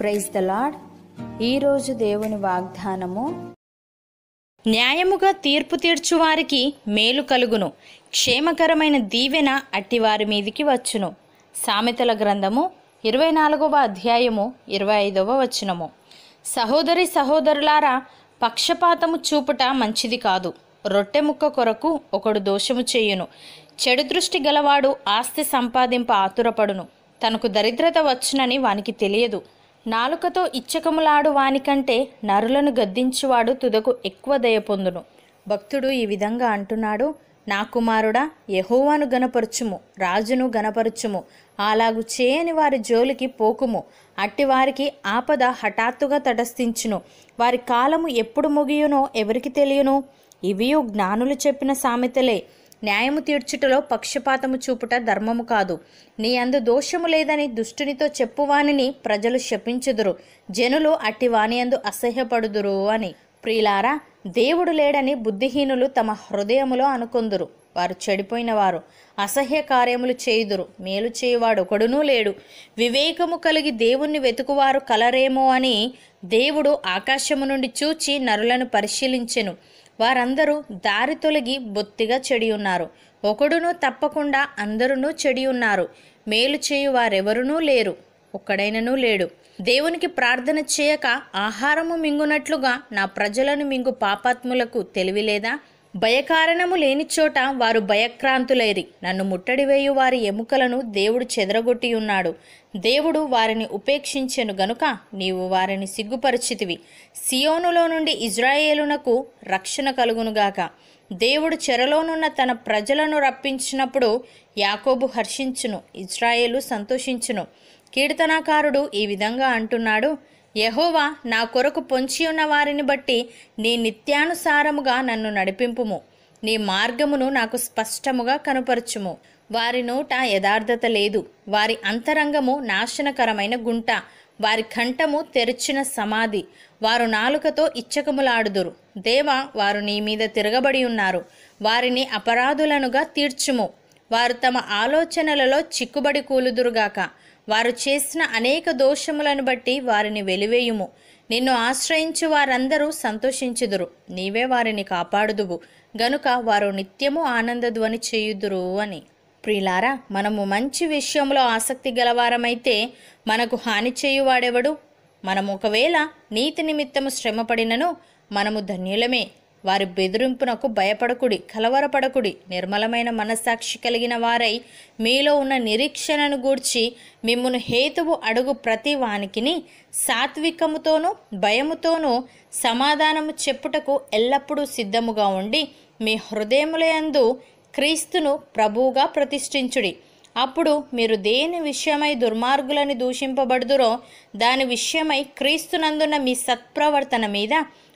Praise the lord ఈరోజు దేవుని వాగ్దానము న్యాయముగా తీర్పు తీర్చువారికి మేలు కలుగును. క్షేమకరమైన దీవెన అట్టివారి మీదికి వచ్చును. సామెతల గ్రంథము ఇరవై నాలుగవ అధ్యాయము ఇరవై ఐదవ వచనము. సహోదరి సహోదరులారా పక్షపాతము చూపుట మంచిది కాదు. రొట్టె ముక్క కొరకు ఒకడు దోషము చేయును. చెడు దృష్టి గలవాడు ఆస్తి సంపాదింప ఆతురపడును. తనకు దరిద్రత వచ్చునని వానికి తెలియదు. నాలుకతో ఇచ్చకములాడు వానికంటే నరులను గద్దించువాడు తుదకు ఎక్కువ దయ పొందును. భక్తుడు ఈ విధంగా అంటున్నాడు నా కుమారుడా యహోవాను గనపరచుము రాజును గనపరచుము అలాగు చేయని వారి జోలికి పోకుము అట్టి వారికి ఆపద హఠాత్తుగా తటస్థించును. వారి కాలము ఎప్పుడు ముగియునో ఎవరికి తెలియను? ఇవియు జ్ఞానులు చెప్పిన సామెతలే. న్యాయము తీర్చుటలో పక్షపాతము చూపుట ధర్మము కాదు. నీ అందు దోషము లేదని దుష్టునితో చెప్పువానిని ప్రజలు శపించుదురు. జనులు అట్టి వాని అసహ్యపడుదురు అని. ప్రియులారా దేవుడు లేడని బుద్ధిహీనులు తమ హృదయములో అనుకొందురు. వారు చెడిపోయిన వారు. అసహ్య కార్యములు చేయుదురు. మేలు చేయువాడు ఒకడునూ లేడు. వివేకము కలిగి దేవుణ్ణి వెతుకువారు కలరేమో అని దేవుడు ఆకాశము నుండి చూచి నరులను పరిశీలించెను. వారందరూ దారి తొలగి బొత్తిగా చెడి ఉన్నారు ఒకడును తప్పకుండా అందరునూ చెడి ఉన్నారు మేలు చేయు వారెవరునూ లేరు. ఒక్కడైననూ లేడు. దేవునికి ప్రార్థన చేయక ఆహారము మింగునట్లుగా నా ప్రజలను మింగు పాపాత్ములకు తెలివిలేదా? భయకారణము లేని చోట వారు భయక్రాంతులైరి. నన్ను ముట్టడివేయు వారి ఎముకలను దేవుడు చెదరగొట్టి ఉన్నాడు దేవుడు వారిని ఉపేక్షించెను గనుక నీవు వారిని సిగ్గుపరిచితివి. సియోనులో నుండి ఇజ్రాయేలునకు రక్షణ కలుగునుగాక దేవుడు చెరలోనున్న తన ప్రజలను రప్పించినప్పుడు యాకోబు హర్షించును ఇజ్రాయేలు సంతోషించును. కీర్తనాకారుడు ఈ విధంగా అంటున్నాడు యహోవా నా కొరకు పొంచి ఉన్న వారిని బట్టి నీ నిత్యానుసారముగా నన్ను నడిపింపుము. నీ మార్గమును నాకు స్పష్టముగా కనుపరచుము. వారి నోట యథార్థత లేదు. వారి అంతరంగము నాశనకరమైన గుంట. వారి కంఠము తెరిచిన సమాధి. వారు నాలుకతో ఇచ్చకములాడుదురు. దేవ వారు నీ మీద తిరగబడి ఉన్నారు. వారిని అపరాధులనుగా తీర్చుము. వారు తమ ఆలోచనలలో చిక్కుబడి కూలుదురుగాక. వారు చేసిన అనేక దోషములను బట్టి వారిని వెలివేయుము. నిన్ను ఆశ్రయించు వారందరూ సంతోషించుదురు. నీవే వారిని కాపాడుదువు. గనుక వారు నిత్యము ఆనందధ్వని చేయుదురు అని. ప్రిలారా మనము మంచి విషయంలో ఆసక్తి గలవారమైతే మనకు హాని చేయువాడెవడు? మనము ఒకవేళ నీతి నిమిత్తము శ్రమపడినను మనము ధన్యులమే. వారి బెదిరింపునకు భయపడకుడి కలవరపడకుడి. నిర్మలమైన మనస్సాక్షి కలిగిన వారై మీలో ఉన్న నిరీక్షణను గూర్చి మిమ్మును హేతువు అడుగు ప్రతి వానికిని సాత్వికముతోనూ భయముతోనూ సమాధానము చెప్పుటకు ఎల్లప్పుడూ సిద్ధముగా ఉండి మీ హృదయములయందు క్రీస్తును ప్రభువుగా ప్రతిష్ఠించుడి. అప్పుడు మీరు దేని విషయమై దుర్మార్గులని దూషింపబడుదురో దాని విషయమై క్రీస్తునందున్న మీ సత్ప్రవర్తన మీద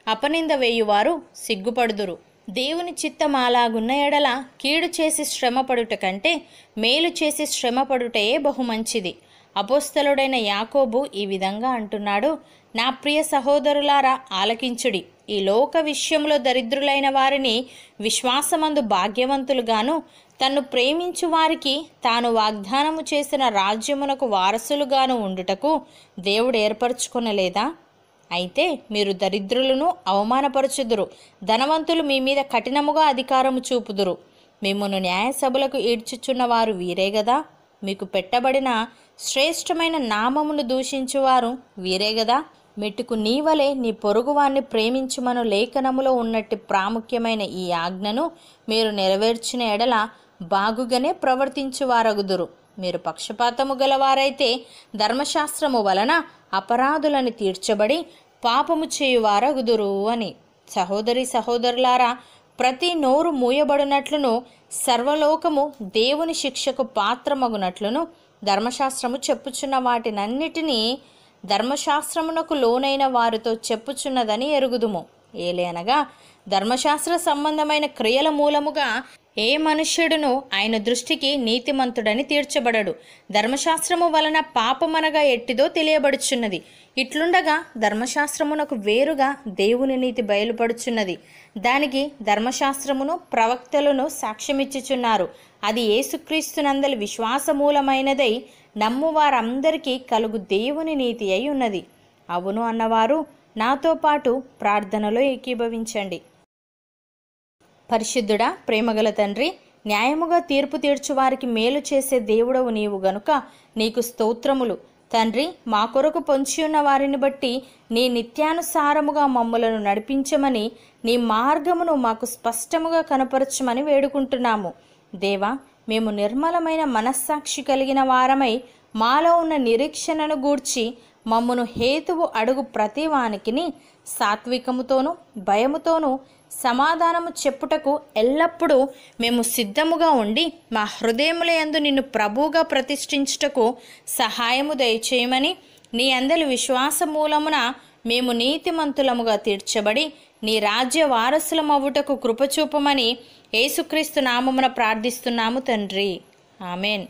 అపనింద వేయువారు సిగ్గుపడుదురు. దేవుని చిత్తమాలాగున్న ఎడల కీడు చేసి శ్రమపడుట కంటే మేలు చేసి శ్రమపడుటయే బహుమంచిది. అపోస్తలుడైన యాకోబు ఈ విధంగా అంటున్నాడు నా ప్రియ సహోదరులారా ఆలకించుడి. ఈ లోక విషయంలో దరిద్రులైన వారిని విశ్వాసమందు భాగ్యవంతులుగాను తన్ను ప్రేమించు వారికి తాను వాగ్దానము చేసిన రాజ్యమునకు వారసులుగాను ఉండుటకు దేవుడు ఏర్పరచుకొనలేదా? అయితే మీరు దరిద్రులను అవమానపరచుదురు. ధనవంతులు మీ మీద కఠినముగా అధికారము చూపుదురు. మిమ్మను న్యాయసభలకు ఈడ్చుచున్న వారు వీరే గదా? మీకు పెట్టబడిన శ్రేష్టమైన నామమును దూషించువారు వీరే గదా? మెట్టుకు నీవలే నీ పొరుగువాన్ని ప్రేమించుమను లేఖనములో ఉన్నట్టు ప్రాముఖ్యమైన ఈ ఆజ్ఞను మీరు నెరవేర్చిన ఎడల బాగుగానే ప్రవర్తించువారగుదురు. మీరు పక్షపాతము గలవారైతే ధర్మశాస్త్రము వలన అపరాధులను తీర్చబడి పాపము చేయువారగుదురు అని. సహోదరి సహోదరులారా ప్రతి నోరు మూయబడినట్లును సర్వలోకము దేవుని శిక్షకు పాత్రమగునట్లును ధర్మశాస్త్రము చెప్పుచున్న వాటినన్నిటినీ ధర్మశాస్త్రమునకు లోనైన వారితో చెప్పుచున్నదని ఎరుగుదుము. ఏలే అనగా ధర్మశాస్త్ర సంబంధమైన క్రియల మూలముగా ఏ మనుష్యుడును ఆయన దృష్టికి నీతిమంతుడని తీర్చబడడు. ధర్మశాస్త్రము వలన పాపమనగా ఎట్టిదో తెలియబడుచున్నది. ఇట్లుండగా ధర్మశాస్త్రమునకు వేరుగా దేవుని నీతి బయలుపడుచున్నది. దానికి ధర్మశాస్త్రమును ప్రవక్తలను సాక్ష్యమిచ్చుచున్నారు. అది ఏసుక్రీస్తునందలి విశ్వాసమూలమైనదై నమ్మువారందరికీ కలుగు దేవుని నీతి అయి ఉన్నది. అవును అన్నవారు నాతో పాటు ప్రార్థనలో ఏకీభవించండి. పరిశుద్ధుడా ప్రేమగల తండ్రి న్యాయముగా తీర్పు తీర్చువారికి మేలు చేసే దేవుడవు నీవు గనుక నీకు స్తోత్రములు. తండ్రి మా కొరకు పొంచి ఉన్న వారిని బట్టి నీ నిత్యానుసారముగా మమ్మలను నడిపించమని నీ మార్గమును మాకు స్పష్టముగా కనపరచమని వేడుకుంటున్నాము. దేవా మేము నిర్మలమైన మనస్సాక్షి కలిగిన వారమై మాలో ఉన్న నిరీక్షణను గూర్చి మమ్మను హేతువు అడుగు ప్రతివానికిని సాత్వికముతోనూ భయముతోనూ సమాధానము చెప్పుటకు ఎల్లప్పుడూ మేము సిద్ధముగా ఉండి మా హృదయములయందు నిన్ను ప్రభువుగా ప్రతిష్ఠించుటకు సహాయము దయచేయమని నీ అందరి విశ్వాస మూలమున మేము నీతిమంతులముగా తీర్చబడి నీ రాజ్య వారసులమవుటకు కృపచూపమని యేసుక్రీస్తు నామమున ప్రార్థిస్తున్నాము తండ్రి. ఆమెన్.